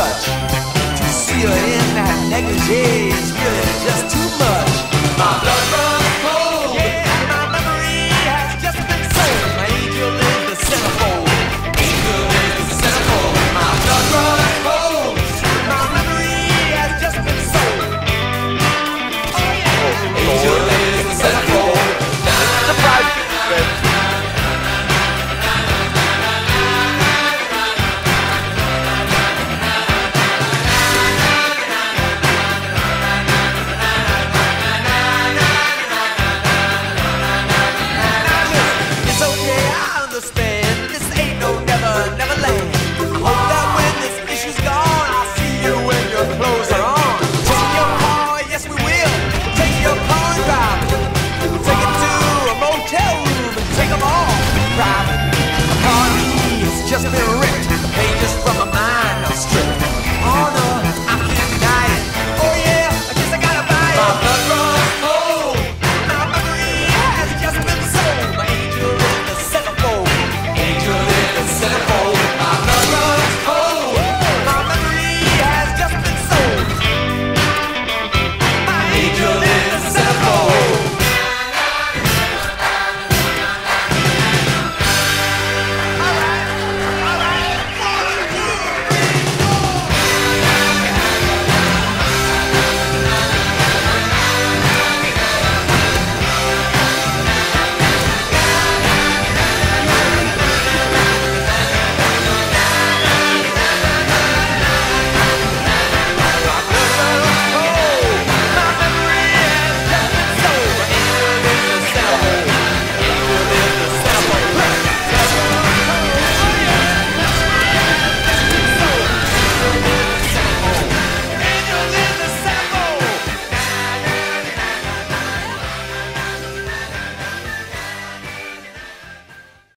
touch. To see her in that negligee is really